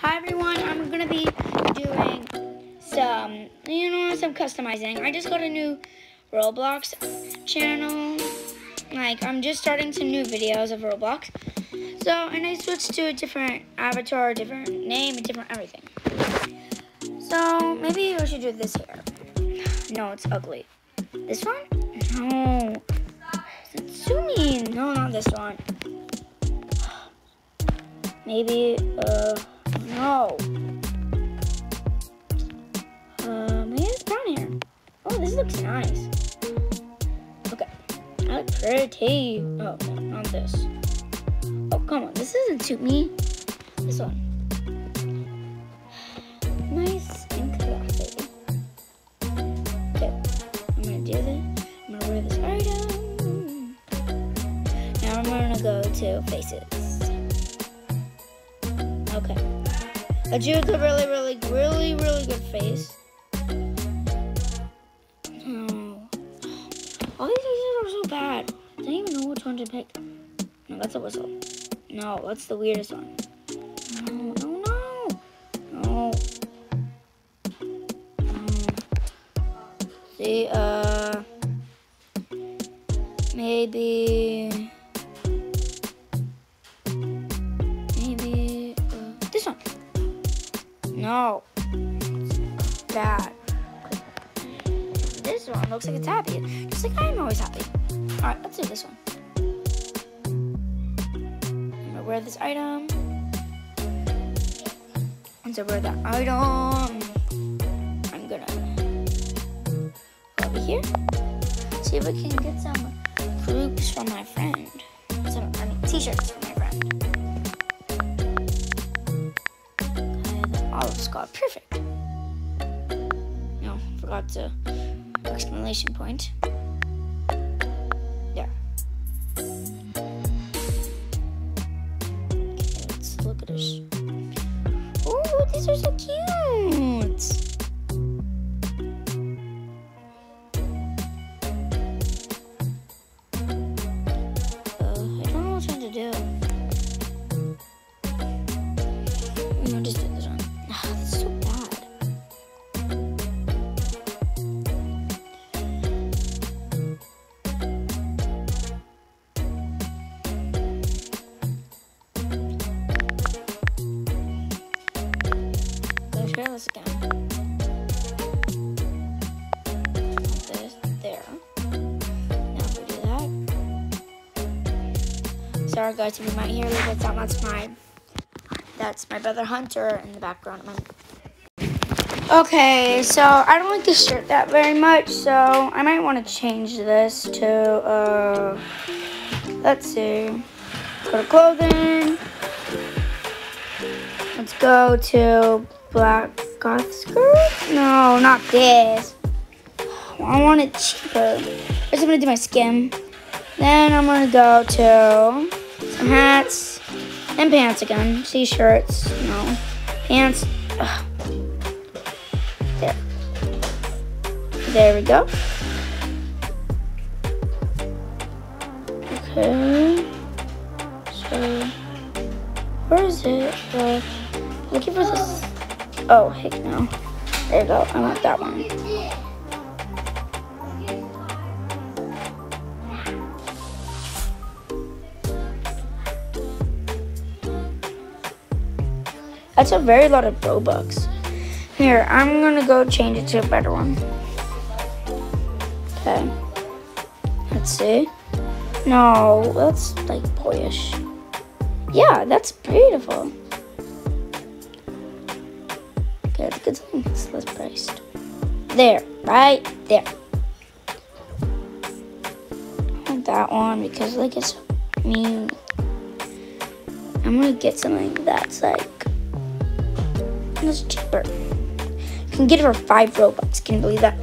Hi everyone, I'm gonna be doing some, you know, some customizing. I just got a new Roblox channel. Like, I'm just starting some new videos of Roblox. So, and I switched to a different avatar, different name, different everything. So, maybe we should do this here. No, it's ugly. This one? No. Sumi. No, not this one. Maybe, uh, no. Uh, maybe it's brown hair. Oh, this looks nice. Okay. I look pretty. Oh, not this. Oh, come on. This doesn't suit me. This one. Nice and classy. Okay. I'm gonna do this. I'm gonna wear this item. Now I'm gonna go to faces. I drew a really, really, really, really good face. Oh. All these faces are so bad. I don't even know which one to pick. No, that's a whistle. No, that's the weirdest one. No, no, no. No. no. See, uh, maybe. This one looks like it's happy. Just like I'm always happy. Alright, let's do this one. I'm gonna wear this item. Once I wear that item, I'm gonna go over here. See if I can get some groups from my friend. Some, I mean, t-shirts from my friend. olive scar. Perfect. No, forgot the exclamation point. There. Okay, let's look at this. Oh, these are so Sorry guys if you might hear bit sound, that's my that's my brother Hunter in the background. Okay, so I don't like this shirt that very much, so I might want to change this to, uh, let's see, go to clothing. Let's go to black goth skirt. No, not this. I want it cheaper. First, I'm gonna do my skin. Then I'm gonna go to hats. And pants again. T-shirts. No. Pants. Ugh. There. There we go. Okay. So, where is it? Uh, looking for this. Oh, heck no. There you go. I want that one. That's a very lot of Robux. Here, I'm gonna go change it to a better one. Okay. Let's see. No, that's like boyish. Yeah, that's beautiful. Okay, that's a good thing. It's less priced. There, right there. I that one because like it's mean. I'm gonna get something that's like it's cheaper. You can get it for five Robux. Can you believe that?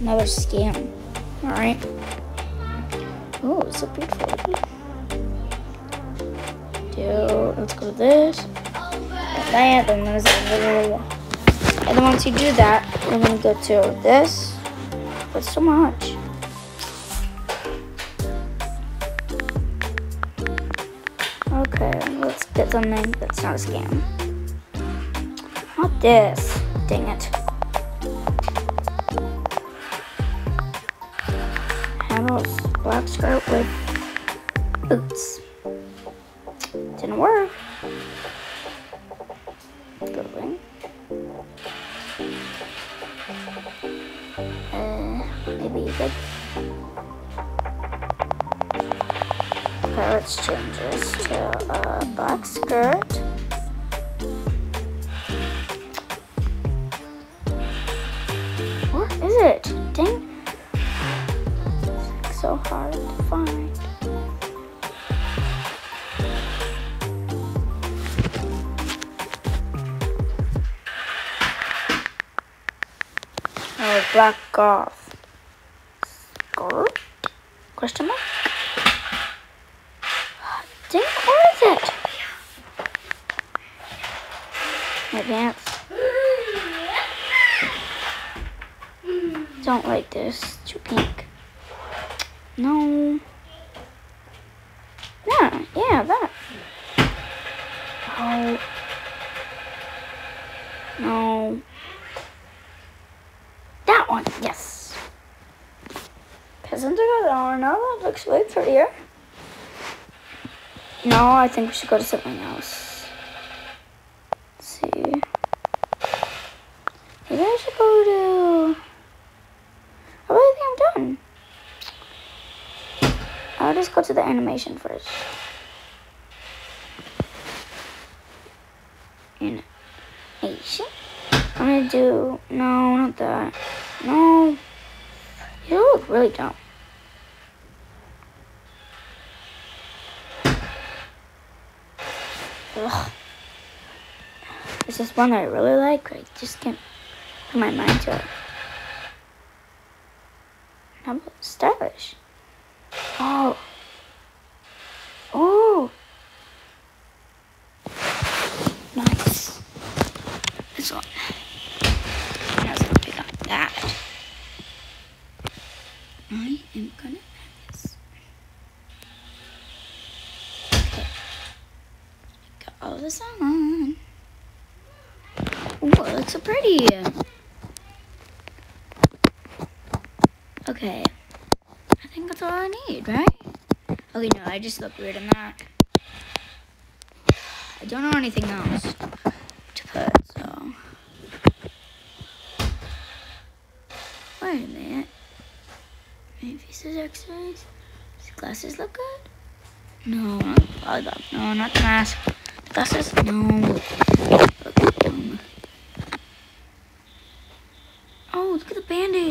Another scam. Alright. Oh, it's so beautiful. Do let's go to this. That, and there's a And then once you do that, we're gonna go to this. But so much. Something that's not a scam. Not this. Dang it. A black skirt with boots. Didn't work. Good ring. Uh, maybe good. Okay, let's change this to a black skirt. Where is it? Dang. It's so hard to find. Oh, black golf. Skirt? Question mark? Dang, where is it? My pants. Don't like this. Too pink. No. Yeah, yeah, that. Oh. No. That one, yes. Peasant together. Oh, no, that looks way prettier. No, I think we should go to something else. Let's see. Maybe I should go to. I really think I'm done. I'll just go to the animation first. Animation. I'm gonna do no, not that. No, you look really dumb. Ugh. There's this one that I really like. I just can't put my mind to it. How about stylish? Oh. Oh. Nice. This one. Now so we got that. I am gonna have this. Okay. Got all this on. Ooh, it looks so pretty. Okay. I think that's all I need, right? Okay, no, I just look weird in that. I don't know anything else to put, so. Wait a minute. Maybe this is x-rays. These glasses look good? No, not the. No, not the mask. The glasses? No look at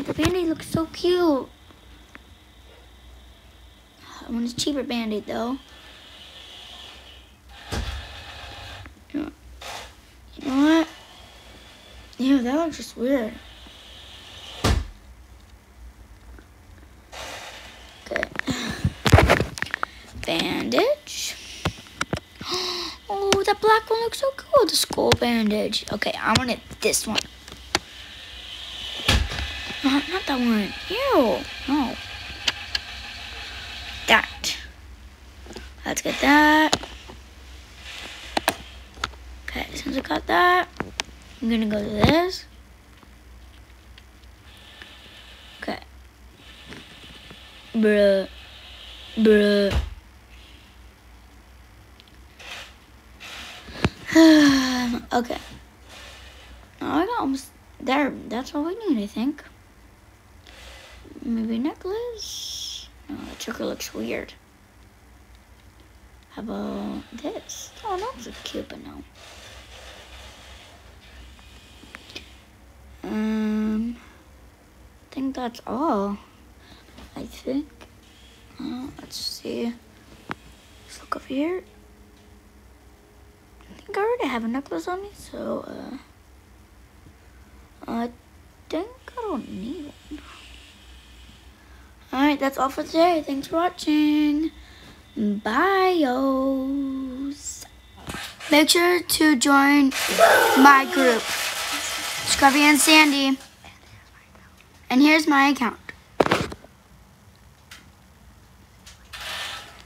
band-aid. The band-aid looks so cute. I want a cheaper band-aid though. You know, what? Yeah, that looks just weird. Okay. Bandage. Oh, that black one looks so cool. The skull bandage. Okay, I want it this one. Not, not that one. Ew. No. That. Let's get that. Okay, since I got that, I'm gonna go to this. Okay. Bruh. Bruh. okay. Now I got almost there. That's all we need, I think. Maybe necklace? No, the choker looks weird. How about this? Oh, that's looks cute, but no. Um, I think that's all. I think. Uh, let's see. Let's look over here. I think I already have a necklace on me, so, uh, I think I don't need. Alright, that's all for today. Thanks for watching. Bye-os. Make sure to join my group, Scruffy and Sandy. And here's my account.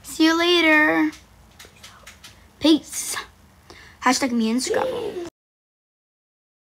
See you later. Peace. Hashtag me and Scruffy.